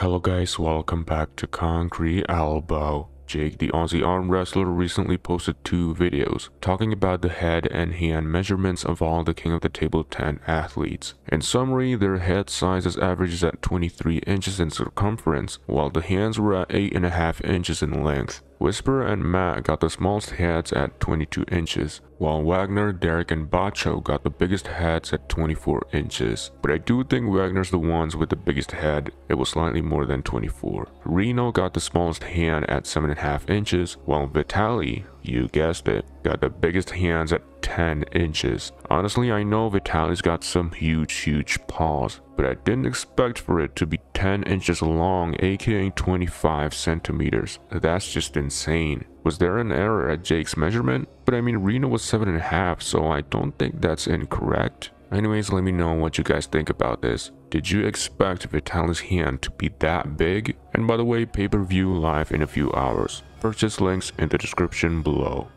Hello guys, welcome back to Concrete Elbow. Jake, the Aussie arm wrestler, recently posted two videos talking about the head and hand measurements of all the King of the Table 10 athletes. In summary, their head sizes averages at 23 inches in circumference, while the hands were at 8.5 inches in length. Whisper and Matt got the smallest heads at 22 inches, while Wagner, Derek, and Bacho got the biggest heads at 24 inches. But I do think Wagner's the ones with the biggest head, it was slightly more than 24. Reno got the smallest hand at 7.5 inches, while Vitaly, you guessed it, got the biggest hands at 10 inches. Honestly, I know Vitaly's got some huge, huge paws, but I didn't expect for it to be 10 inches long, aka 25 centimeters. That's just insane. Was there an error at Jake's measurement? But I mean, Reno was 7.5, so I don't think that's incorrect. Anyways, let me know what you guys think about this. Did you expect Vitaly's hand to be that big? And by the way, pay-per-view live in a few hours. Purchase links in the description below.